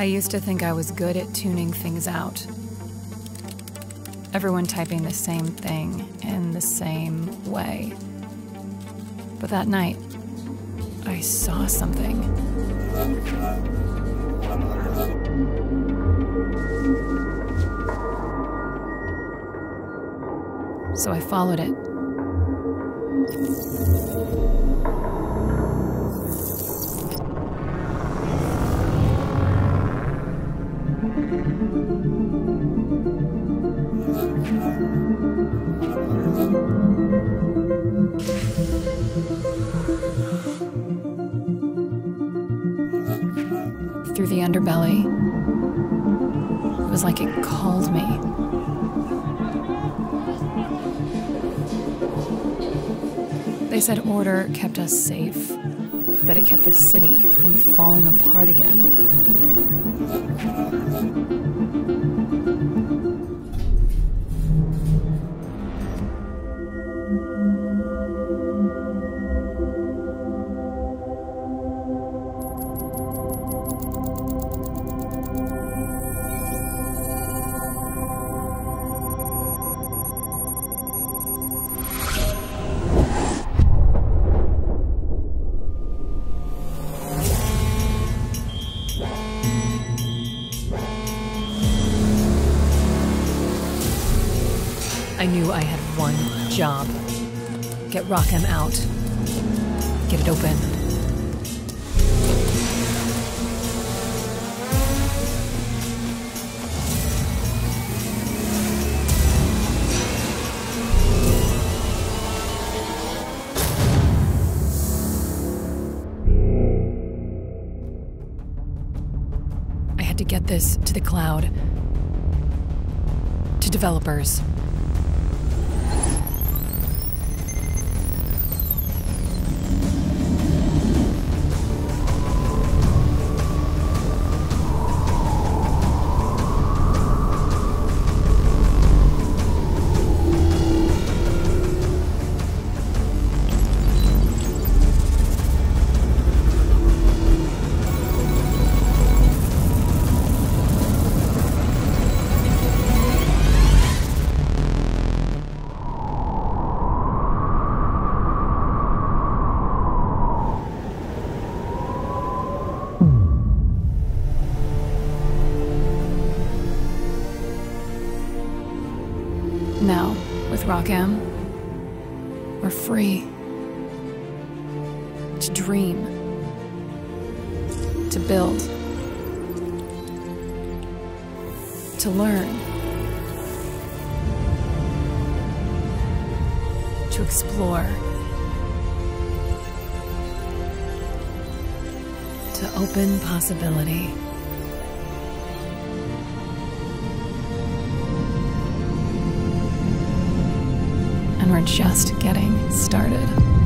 I used to think I was good at tuning things out. Everyone typing the same thing in the same way. But that night, I saw something. So I followed it. Through the underbelly. It was like it called me. They said order kept us safe, that it kept the city from falling apart again. I knew I had one job get ROCm out, get it open. I had to get this to the cloud, to developers. Now, with ROCm, we're free to dream, to build, to learn, to explore, to open possibility. And we're just getting started.